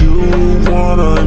you wanna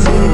crazy